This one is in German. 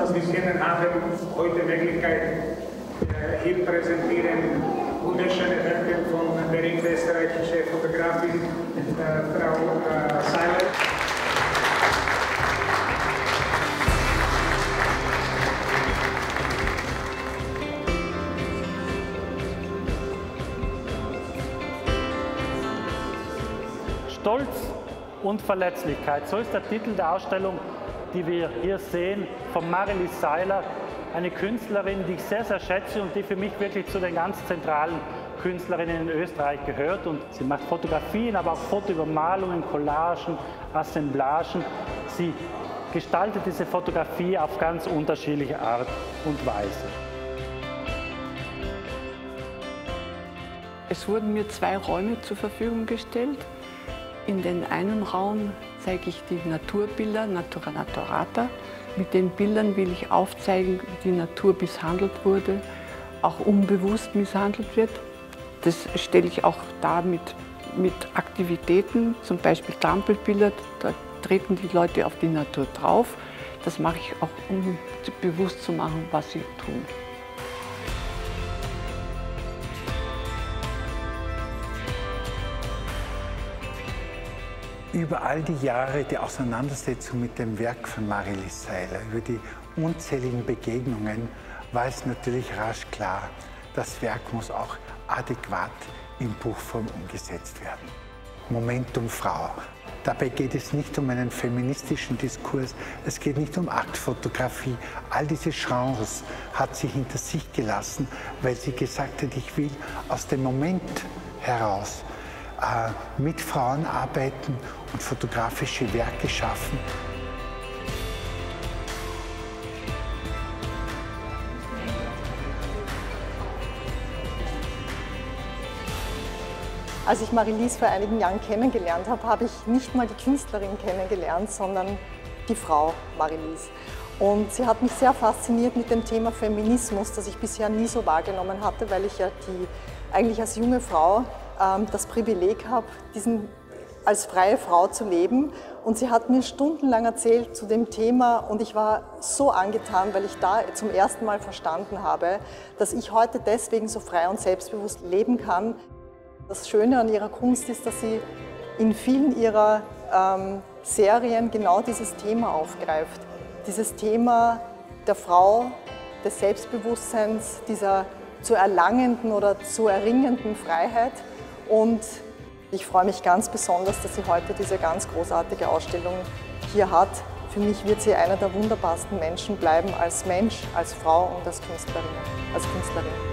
Dass wir Ihnen haben heute Möglichkeit äh, hier präsentieren. Wunderschöne Werke von der österreichischen Fotografin äh, Frau äh, Seiler. Stolz und Verletzlichkeit. So ist der Titel der Ausstellung, die wir hier sehen, von Marilis Seiler, eine Künstlerin, die ich sehr, sehr schätze und die für mich wirklich zu den ganz zentralen Künstlerinnen in Österreich gehört. Und sie macht Fotografien, aber auch Fotoübermalungen, Collagen, Assemblagen. Sie gestaltet diese Fotografie auf ganz unterschiedliche Art und Weise. Es wurden mir zwei Räume zur Verfügung gestellt. In den einen Raum zeige ich die Naturbilder, Natura Naturata. Mit den Bildern will ich aufzeigen, wie die Natur misshandelt wurde, auch unbewusst misshandelt wird. Das stelle ich auch dar mit, mit Aktivitäten, zum Beispiel Trampelbilder. Da treten die Leute auf die Natur drauf. Das mache ich auch, um bewusst zu machen, was sie tun. Über all die Jahre die Auseinandersetzung mit dem Werk von Marilis Seiler, über die unzähligen Begegnungen, war es natürlich rasch klar, das Werk muss auch adäquat in Buchform umgesetzt werden. Momentum Frau. Dabei geht es nicht um einen feministischen Diskurs, es geht nicht um Aktfotografie. All diese Genres hat sie hinter sich gelassen, weil sie gesagt hat, ich will aus dem Moment heraus mit Frauen arbeiten und fotografische Werke schaffen. Als ich Marilise vor einigen Jahren kennengelernt habe, habe ich nicht mal die Künstlerin kennengelernt, sondern die Frau Marilise. Und sie hat mich sehr fasziniert mit dem Thema Feminismus, das ich bisher nie so wahrgenommen hatte, weil ich ja die, eigentlich als junge Frau das Privileg habe, diesen, als freie Frau zu leben. Und sie hat mir stundenlang erzählt zu dem Thema und ich war so angetan, weil ich da zum ersten Mal verstanden habe, dass ich heute deswegen so frei und selbstbewusst leben kann. Das Schöne an ihrer Kunst ist, dass sie in vielen ihrer ähm, Serien genau dieses Thema aufgreift. Dieses Thema der Frau, des Selbstbewusstseins, dieser zu erlangenden oder zu erringenden Freiheit. Und ich freue mich ganz besonders, dass sie heute diese ganz großartige Ausstellung hier hat. Für mich wird sie einer der wunderbarsten Menschen bleiben als Mensch, als Frau und als Künstlerin. Als Künstlerin.